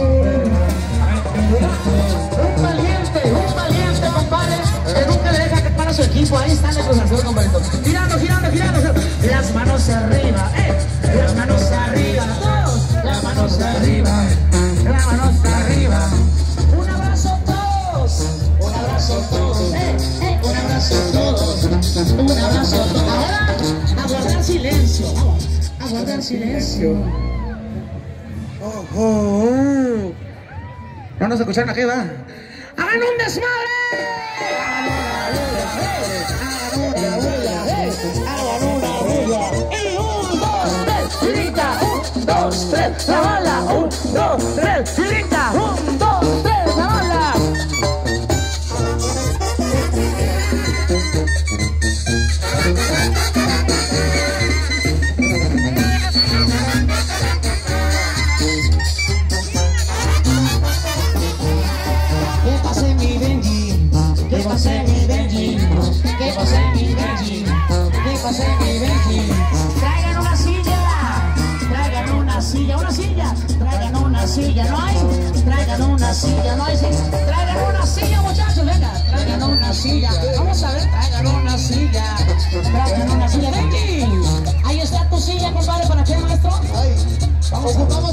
Un valiente, un valiente, compadre, que nunca le deja que para su equipo. Ahí está el Cruz Azul. Girando, girando, girando. Las manos arriba, eh. Las manos arriba, todos. Las manos arriba, las manos arriba. Un abrazo a todos. Un abrazo a todos, eh. eh. Un abrazo a todos. Un abrazo a todos. Ahora, a guardar silencio. A guardar silencio. Oh, No nos escucharon aquí, ¿verdad? ¡Hagan un desmadre! ¡Hagan una bulla! ¡Hagan una bulla! ¡Y un, dos, tres! ¡Un, dos, tres! ¡La bala! ¡Un, dos, tres! ¡Grita! ¡Un, ¿Qué pase mi Benji? ¿Qué pase mi Benji? ¿Qué pase mi Benji? Traigan una silla, traigan una silla, una silla, traigan una silla, ¿no hay? Traigan una silla, ¿no hay? Sí. Traigan una silla, muchachos, venga, traigan una silla. Vamos a ver, traigan una silla, traigan una silla. Benji, ahí está tu silla, compadre, ¿para qué, maestro? Ocupamos una soltera